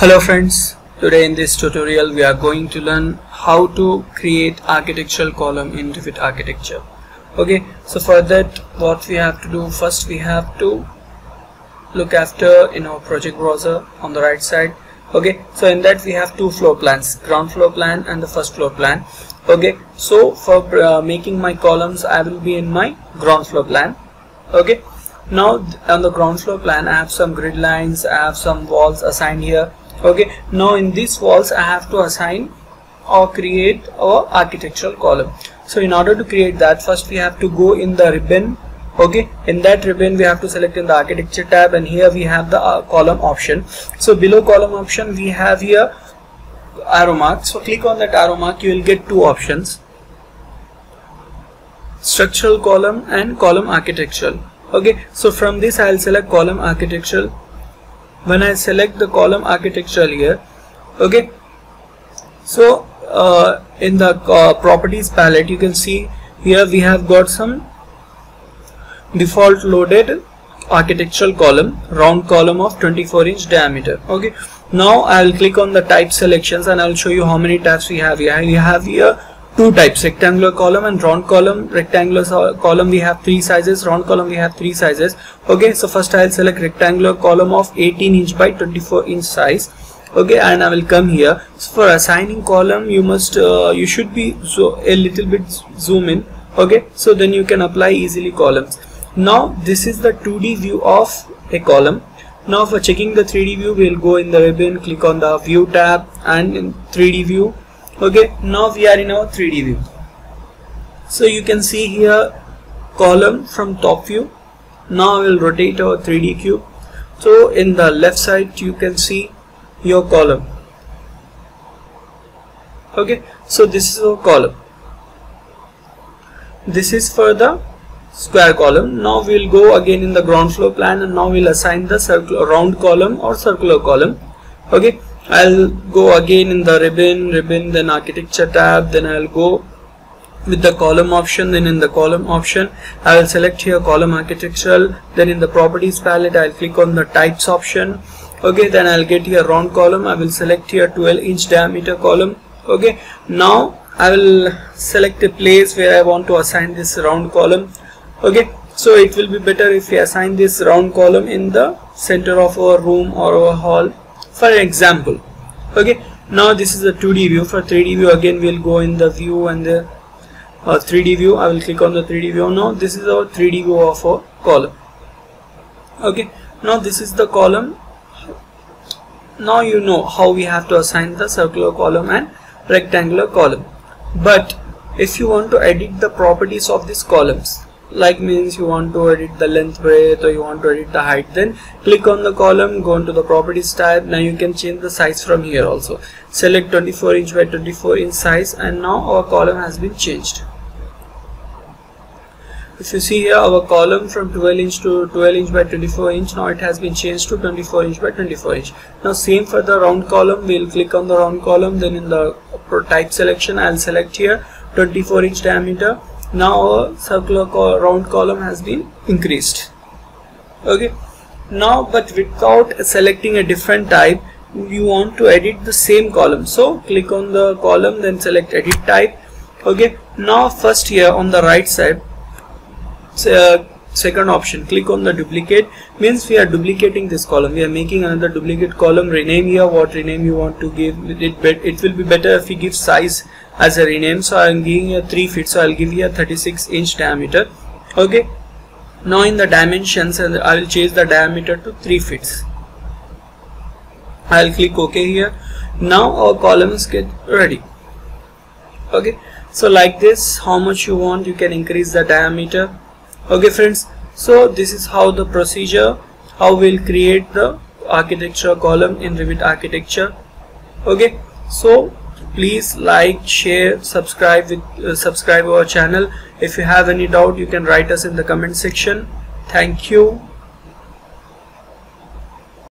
Hello friends, today in this tutorial we are going to learn how to create architectural column in Revit architecture. Okay, so for that what we have to do first we have to look after in our project browser on the right side. Okay, so in that we have two floor plans, ground floor plan and the first floor plan. Okay, so for uh, making my columns I will be in my ground floor plan. Okay, now on the ground floor plan I have some grid lines, I have some walls assigned here okay now in these walls I have to assign or create our architectural column. So in order to create that first we have to go in the ribbon. Okay in that ribbon we have to select in the architecture tab and here we have the uh, column option. So below column option we have here arrow mark. So click on that arrow mark you will get two options. Structural column and column architectural. Okay so from this I'll select column architectural when I select the column architectural here okay. So uh, in the uh, properties palette you can see here we have got some default loaded architectural column round column of 24 inch diameter okay. Now I'll click on the type selections and I'll show you how many tabs we have here. We have here two types rectangular column and round column. Rectangular column we have three sizes. Round column we have three sizes. Okay so first I'll select rectangular column of 18 inch by 24 inch size. Okay and I will come here. So for assigning column you must uh, you should be so a little bit zoom in. Okay so then you can apply easily columns. Now this is the 2d view of a column. Now for checking the 3d view we'll go in the ribbon click on the view tab and in 3d view okay now we are in our 3d view. So you can see here column from top view. Now I will rotate our 3d cube. So in the left side you can see your column. Okay so this is our column. This is for the square column. Now we'll go again in the ground floor plan and now we'll assign the circle round column or circular column. Okay I'll go again in the ribbon ribbon then architecture tab then I'll go with the column option then in the column option I will select here column architectural then in the properties palette I'll click on the types option. Okay then I'll get here round column I will select here 12 inch diameter column. Okay now I will select a place where I want to assign this round column. Okay so it will be better if we assign this round column in the center of our room or our hall for example okay now this is a 2d view. For 3d view again we'll go in the view and the uh, 3d view. I will click on the 3d view. Now this is our 3d view of a column. Okay now this is the column. Now you know how we have to assign the circular column and rectangular column. But if you want to edit the properties of these columns like means you want to edit the length breadth or you want to edit the height then click on the column go into the properties tab. Now you can change the size from here also. Select 24 inch by 24 inch size and now our column has been changed. If you see here our column from 12 inch to 12 inch by 24 inch now it has been changed to 24 inch by 24 inch. Now same for the round column we'll click on the round column then in the type selection I'll select here 24 inch diameter now a circular round column has been increased. Okay. Now but without selecting a different type you want to edit the same column. So click on the column then select edit type. Okay. Now first here on the right side uh, second option click on the duplicate. Means we are duplicating this column. We are making another duplicate column. Rename here what rename you want to give. It it will be better if we give size as a rename. So I'm giving a 3 feet. So I'll give you a 36 inch diameter. Okay. Now in the dimensions and I will change the diameter to 3 feet. I'll click OK here. Now our columns get ready. Okay. So like this how much you want you can increase the diameter okay friends. So this is how the procedure how we'll create the architecture column in Revit architecture. Okay. So please like share subscribe with uh, subscribe our channel. If you have any doubt you can write us in the comment section. Thank you